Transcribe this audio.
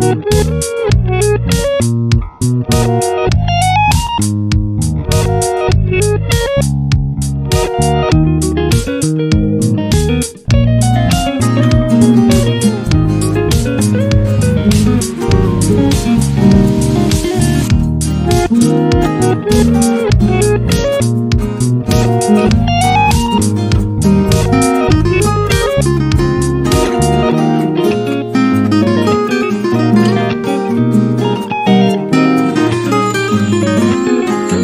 Thank Música